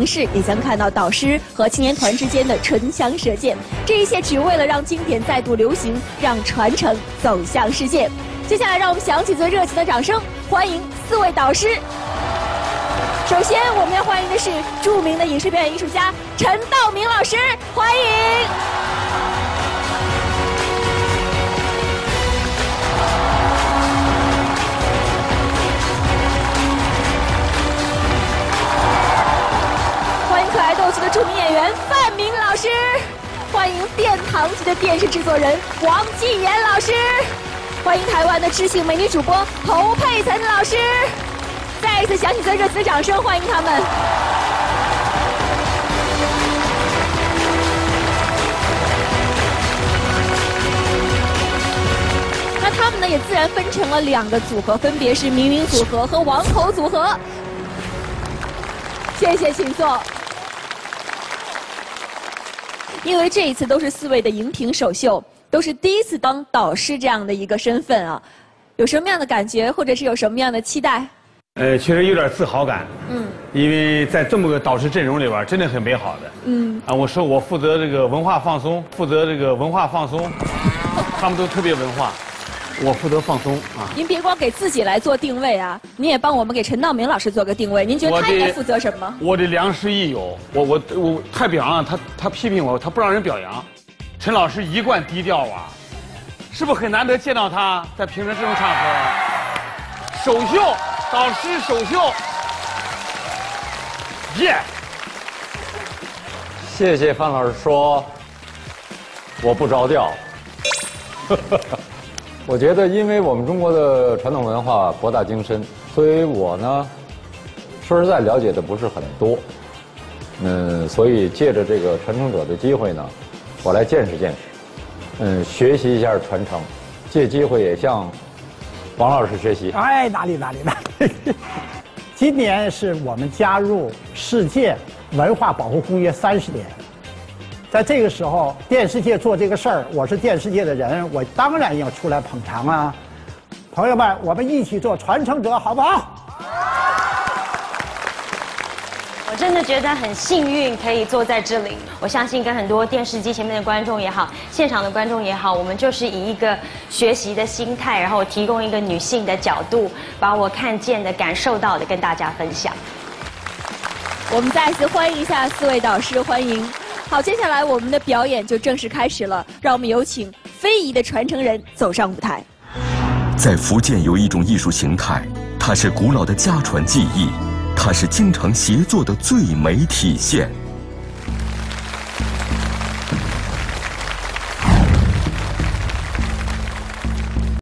形式，也将看到导师和青年团之间的唇枪舌剑。这一切只为了让经典再度流行，让传承走向世界。接下来，让我们响起最热情的掌声，欢迎四位导师。首先，我们要欢迎的是著名的影视表演艺术家陈道明老师，欢迎可爱逗趣的著名演员范明老师，欢迎殿堂级的电视制作人王继言老师，欢迎台湾的知性美女主播侯佩岑老师。再一次响起最热情的掌声，欢迎他们。那他们呢，也自然分成了两个组合，分别是明明组合和王口组合。谢谢，请坐。因为这一次都是四位的荧屏首秀，都是第一次当导师这样的一个身份啊，有什么样的感觉，或者是有什么样的期待？呃，确实有点自豪感。嗯，因为在这么个导师阵容里边，真的很美好的。嗯，啊，我说我负责这个文化放松，负责这个文化放松，他们都特别文化，我负责放松啊。您别光给自己来做定位啊，您也帮我们给陈道明老师做个定位。您觉得他应该负责什么？我的良师益友，我我我太表扬了他，他批评我，他不让人表扬。陈老师一贯低调啊，是不是很难得见到他在平时这种场合首秀？导师首秀，耶！谢谢范老师说我不着调。我觉得，因为我们中国的传统文化博大精深，所以我呢，说实在了解的不是很多。嗯，所以借着这个传承者的机会呢，我来见识见识，嗯，学习一下传承，借机会也向。王老师学习，哎，哪里哪里哪里！今年是我们加入世界文化保护公约三十年，在这个时候，电视界做这个事儿，我是电视界的人，我当然要出来捧场啊！朋友们，我们一起做传承者，好不好？我真的觉得很幸运，可以坐在这里。我相信跟很多电视机前面的观众也好，现场的观众也好，我们就是以一个学习的心态，然后提供一个女性的角度，把我看见的、感受到的跟大家分享。我们再次欢迎一下四位导师，欢迎。好，接下来我们的表演就正式开始了，让我们有请非遗的传承人走上舞台。在福建有一种艺术形态，它是古老的家传技艺。它是经常协作的最美体现。